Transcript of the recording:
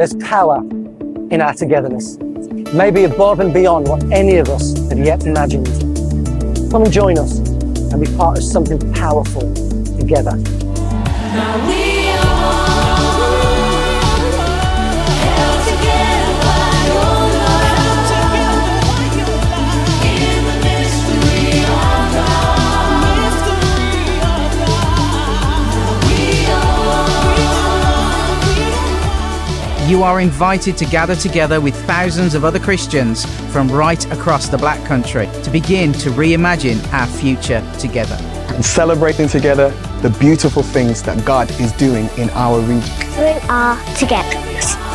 There's power in our togetherness, maybe above and beyond what any of us had yet imagined. Come and join us and be part of something powerful together. You are invited to gather together with thousands of other Christians from right across the Black Country to begin to reimagine our future together. and celebrating together the beautiful things that God is doing in our region. We are together.